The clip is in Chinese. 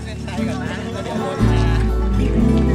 先拆一个来我的摩